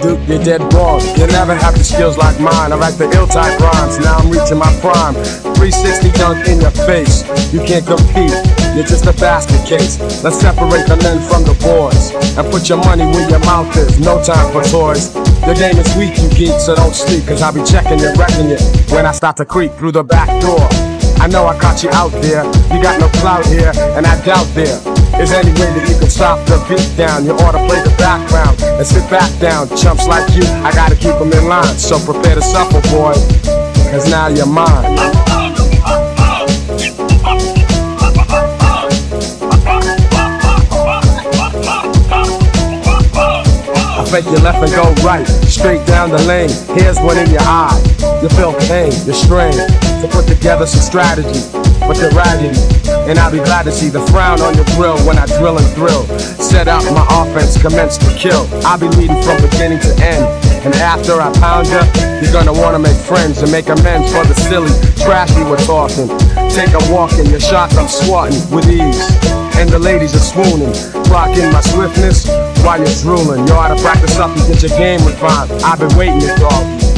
Duke, you're dead wrong. You never have the skills like mine. I write the ill type rhymes, now I'm reaching my prime. 360 dunk in your face, you can't compete. You're just a basket case. Let's separate the men from the boys and put your money where your mouth is. No time for toys. Your game is weak, you geek, so don't sleep, cause I'll be checking you, wrecking you when I start to creep through the back door. I know I caught you out there, you got no clout here, and I doubt there is any way that you can stop the beat down. You ought to play the background and sit back down. Chumps like you, I gotta keep them in line. So prepare to suffer, boy, cause now you're mine. I fake your left and go right, straight down the lane. Here's one in your eye. You feel pain, you're strained to put together some strategy, but you're raggedy. And I'll be glad to see the frown on your grill when I drill and thrill. Set out my offense, commence to kill. I'll be leading from beginning to end. And after I pound you, you're gonna wanna make friends and make amends for the silly trash we were talking. Take a walk in your shots, I'm swatting with ease. And the ladies are swooning, clocking my swiftness while you're drooling. You ought to practice up and get your game refined. I've been waiting to dog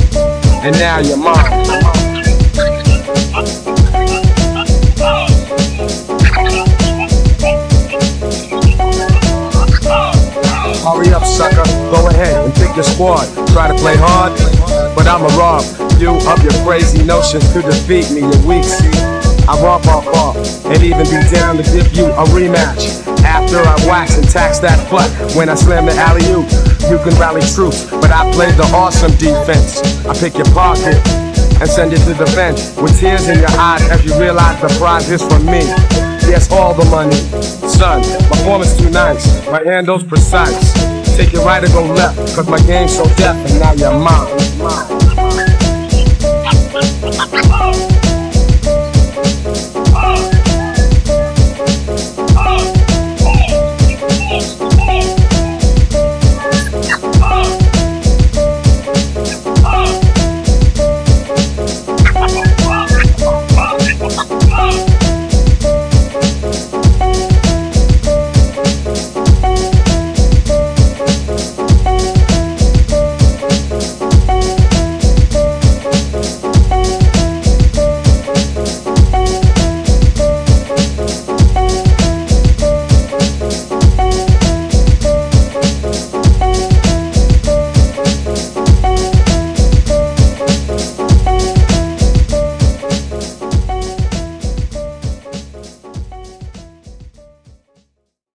and now you're mine. Your squad. Try to play hard, but I'ma rob you of your crazy notions to defeat me. Weak, see? I rob off off and even be down to give you a rematch. After I wax and tax that butt when I slam the alley oop, you can rally troops, but I play the awesome defense. I pick your pocket and send you to the bench with tears in your eyes as you realize the prize is from me. Yes, all the money. Son, my form is too nice, my handle's precise take it right or go left. Cause my game's so def and now you're mine.